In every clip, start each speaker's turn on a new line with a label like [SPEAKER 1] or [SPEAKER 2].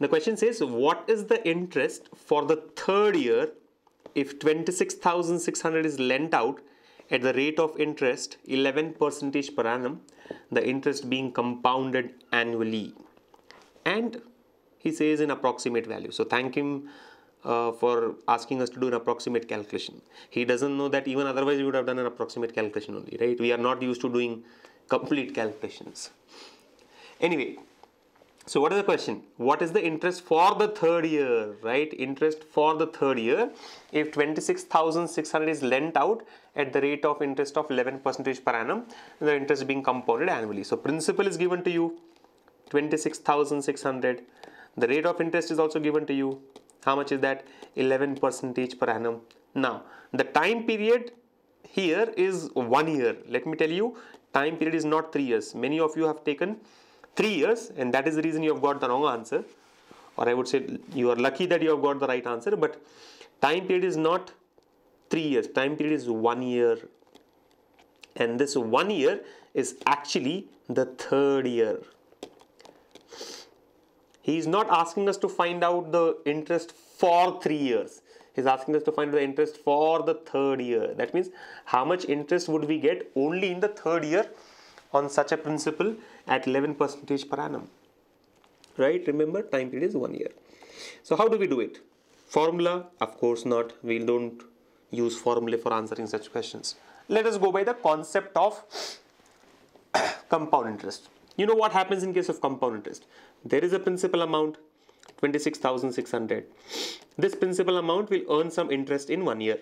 [SPEAKER 1] The question says, what is the interest for the third year if 26,600 is lent out at the rate of interest 11 percentage per annum, the interest being compounded annually. And he says in approximate value. So thank him uh, for asking us to do an approximate calculation. He doesn't know that even otherwise we would have done an approximate calculation only, right? We are not used to doing complete calculations. Anyway, so what is the question? What is the interest for the third year, right? Interest for the third year if 26,600 is lent out at the rate of interest of 11 percentage per annum, the interest being compounded annually. So principal is given to you 26,600. The rate of interest is also given to you. How much is that? 11 percentage per annum. Now the time period here is one year. Let me tell you, time period is not three years. Many of you have taken three years and that is the reason you have got the wrong answer. Or I would say you are lucky that you have got the right answer but time period is not three years. Time period is one year. And this one year is actually the third year. He is not asking us to find out the interest for three years. He's asking us to find the interest for the third year. That means how much interest would we get only in the third year on such a principal at 11 percentage per annum. Right? Remember time period is one year. So how do we do it? Formula? Of course not. We don't use formula for answering such questions. Let us go by the concept of compound interest. You know what happens in case of compound interest? There is a principal amount 26600 this principal amount will earn some interest in one year.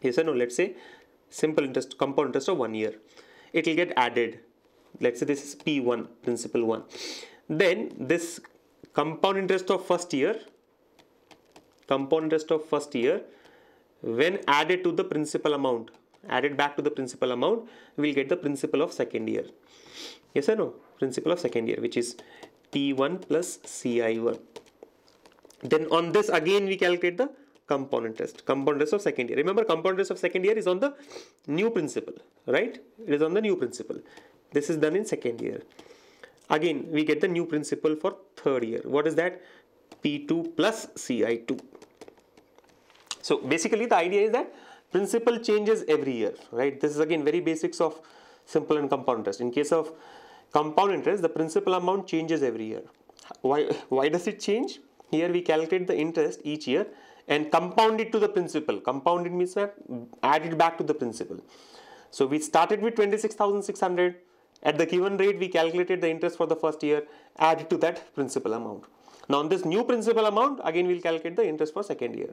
[SPEAKER 1] Yes or no? Let's say simple interest compound interest of one year it will get added. Let's say this is P1 principal 1 then this compound interest of first year compound interest of first year when added to the principal amount added back to the principal amount we'll get the principal of second year. Yes or no? Principal of second year which is P1 plus CI1 then on this again we calculate the compound interest compound interest of second year. Remember compound interest of second year is on the new principal right? It is on the new principal. This is done in second year. Again we get the new principal for third year. What is that? P2 plus ci2 so basically the idea is that principal changes every year right? This is again very basics of simple and compound interest in case of compound interest the principal amount changes every year. Why why does it change? Here we calculate the interest each year and compound it to the principal. Compound it means that add it back to the principal. So we started with 26,600. At the given rate, we calculated the interest for the first year, add it to that principal amount. Now on this new principal amount, again we'll calculate the interest for second year.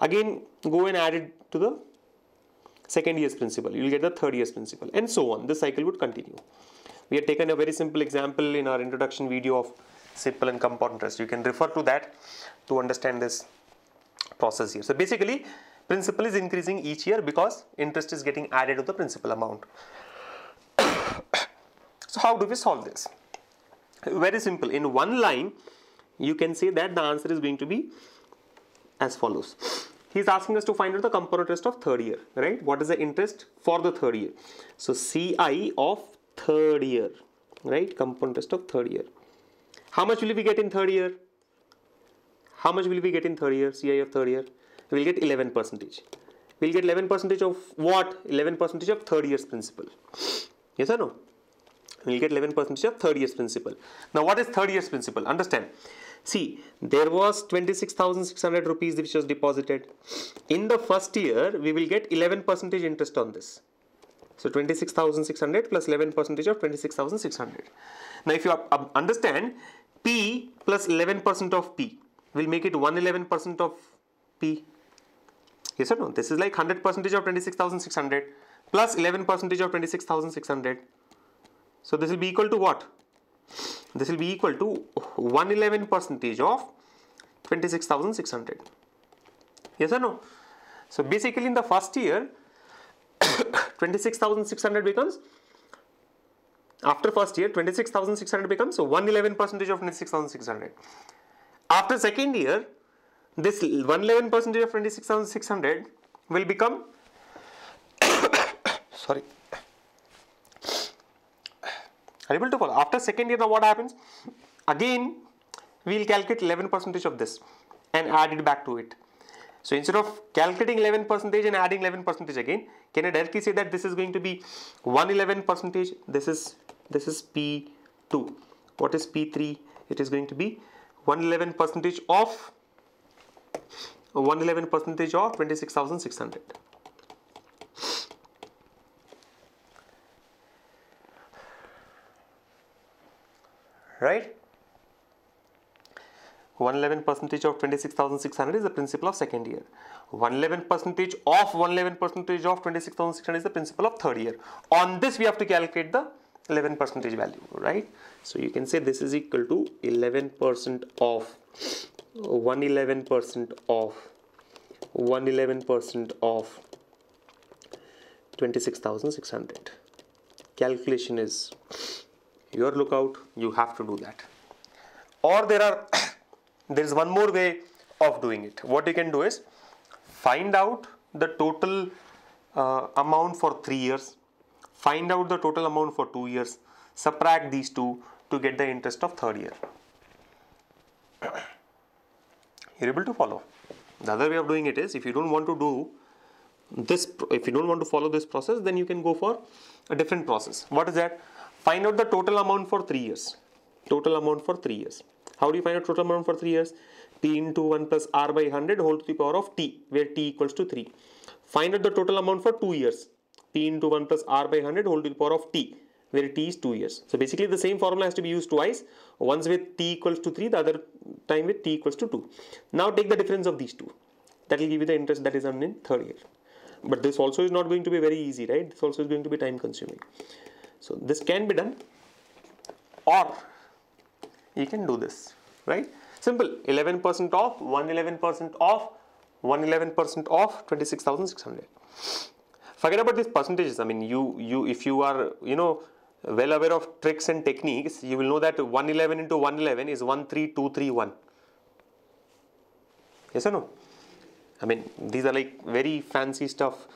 [SPEAKER 1] Again, go and add it to the second year's principal. You'll get the third year's principal and so on. This cycle would continue. We have taken a very simple example in our introduction video of simple and compound interest. You can refer to that to understand this process here. So basically principal is increasing each year because interest is getting added to the principal amount. so how do we solve this? Very simple. In one line, you can say that the answer is going to be as follows. He is asking us to find out the compound interest of third year, right? What is the interest for the third year? So CI of third year, right? Compound interest of third year. How much will we get in third year? How much will we get in third year, CI of third year? We'll get 11 percentage. We'll get 11 percentage of what? 11 percentage of third year's principal. Yes or no? We'll get 11 percentage of third year's principal. Now what is third year's principal? Understand. See, there was 26,600 rupees which was deposited. In the first year, we will get 11 percentage interest on this. So 26,600 plus 11 percentage of 26,600. Now if you understand, P plus 11 percent of P will make it 111% of P. Yes or no? This is like 100 percentage of 26,600 plus 11 percentage of 26,600. So this will be equal to what? This will be equal to 111 percentage of 26,600. Yes or no? So basically in the first year 26,600 becomes after first year 26,600 becomes so 111 percentage of 26,600 after second year, this 111 percentage of 26,600 will become, sorry, are able to follow? After second year, now what happens? Again, we'll calculate 11 percentage of this and add it back to it. So instead of calculating 11 percentage and adding 11 percentage again, can I directly say that this is going to be 111 percentage? This is this is P2. What is P3? It is going to be 111 percentage of 111 percentage of 26,600. Right? 111 percentage of 26,600 is the principal of second year. 111 percentage of 111 percentage of 26,600 is the principal of third year. On this we have to calculate the 11 percentage value, right? So you can say this is equal to 11 percent of 111 percent of 111 percent of 26,600. Calculation is your lookout, you have to do that. Or there are there is one more way of doing it. What you can do is find out the total uh, amount for three years, find out the total amount for two years, subtract these two to get the interest of third year. You're able to follow. The other way of doing it is if you don't want to do this, if you don't want to follow this process, then you can go for a different process. What is that? Find out the total amount for three years. Total amount for three years. How do you find out total amount for 3 years? P into 1 plus R by 100 whole to the power of T where T equals to 3. Find out the total amount for 2 years. P into 1 plus R by 100 whole to the power of T where T is 2 years. So basically the same formula has to be used twice. Once with T equals to 3, the other time with T equals to 2. Now take the difference of these two. That will give you the interest that is earned in third year. But this also is not going to be very easy, right? This also is going to be time consuming. So this can be done or you can do this, right? Simple, 11% off, 111% off, 111% off, 26,600. Forget about these percentages. I mean, you, you, if you are, you know, well aware of tricks and techniques, you will know that 111 into 111 is 13231. Yes or no? I mean, these are like very fancy stuff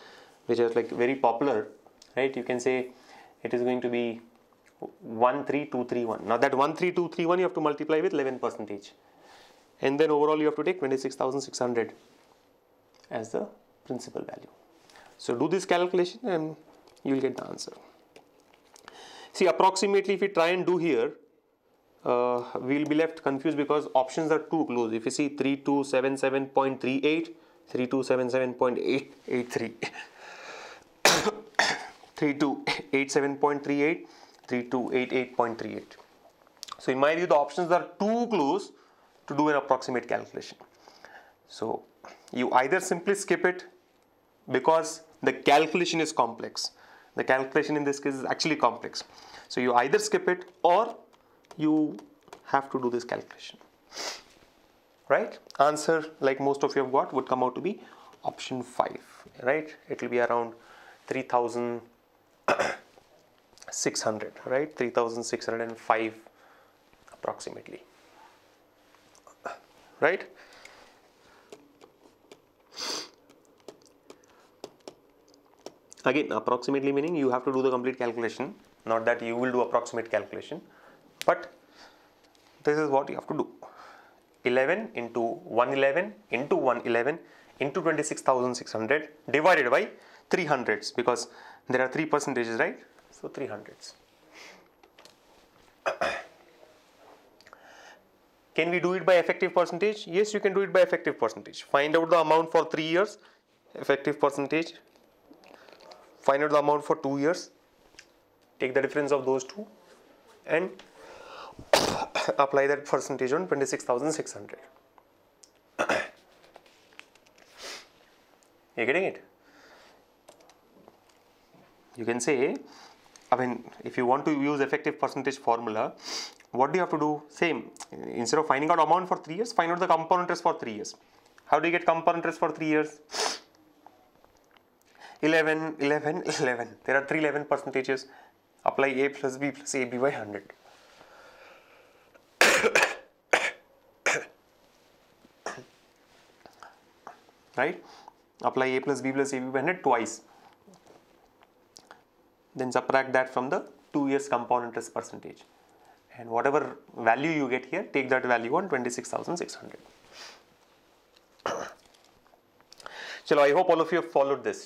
[SPEAKER 1] which are like very popular, right? You can say it is going to be 13231. Now that 13231 you have to multiply with 11 percentage. And then overall you have to take 26,600 as the principal value. So do this calculation and you will get the answer. See approximately if we try and do here, uh, we will be left confused because options are too close. If you see 3277.38, 3277.883, 3287.38, 3288.38. So in my view the options are too close to do an approximate calculation. So you either simply skip it because the calculation is complex. The calculation in this case is actually complex. So you either skip it or you have to do this calculation. Right? Answer like most of you have got would come out to be option 5. Right? It will be around 3600. right 3605 approximately right again approximately meaning you have to do the complete calculation not that you will do approximate calculation but this is what you have to do 11 into 111 into 111 into 26600 divided by 300s because there are three percentages right so 300s. Can we do it by effective percentage? Yes, you can do it by effective percentage. Find out the amount for 3 years, effective percentage. Find out the amount for 2 years. Take the difference of those two and apply that percentage on 26,600. you getting it? You can say I mean, if you want to use effective percentage formula, what do you have to do? Same. Instead of finding out amount for 3 years, find out the compound interest for 3 years. How do you get compound interest for 3 years? 11, 11, 11. There are 3 11 percentages. Apply A plus B plus AB by 100. right? Apply A plus B plus AB by 100 twice then subtract that from the 2 years compound interest percentage and whatever value you get here take that value on 26600 Chalo, I hope all of you have followed this.